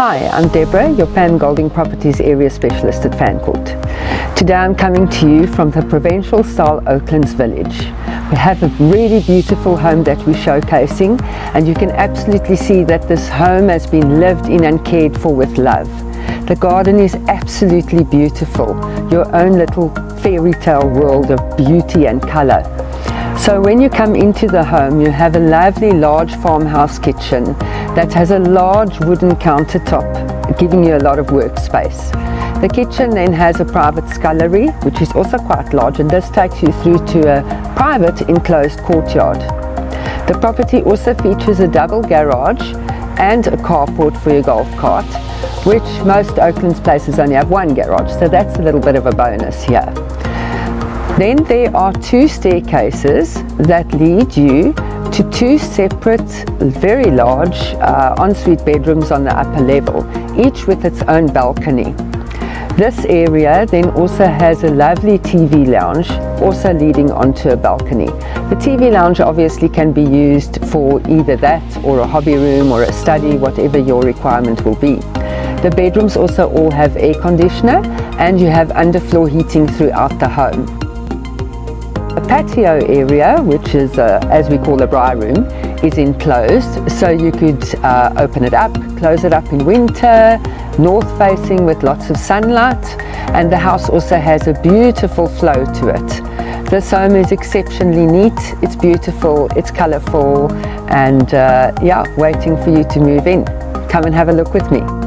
Hi, I'm Deborah, your Pam Golding Properties Area Specialist at Fancourt. Today I'm coming to you from the Provincial Style Oaklands Village. We have a really beautiful home that we're showcasing and you can absolutely see that this home has been lived in and cared for with love. The garden is absolutely beautiful, your own little fairy tale world of beauty and colour. So when you come into the home you have a lovely large farmhouse kitchen that has a large wooden countertop giving you a lot of workspace. The kitchen then has a private scullery which is also quite large and this takes you through to a private enclosed courtyard. The property also features a double garage and a carport for your golf cart which most Oaklands places only have one garage so that's a little bit of a bonus here. Then there are two staircases that lead you to two separate, very large uh, ensuite bedrooms on the upper level, each with its own balcony. This area then also has a lovely TV lounge, also leading onto a balcony. The TV lounge obviously can be used for either that or a hobby room or a study, whatever your requirement will be. The bedrooms also all have air conditioner and you have underfloor heating throughout the home. A patio area, which is uh, as we call a braai room, is enclosed so you could uh, open it up, close it up in winter, north facing with lots of sunlight and the house also has a beautiful flow to it. This home is exceptionally neat, it's beautiful, it's colourful and uh, yeah, waiting for you to move in. Come and have a look with me.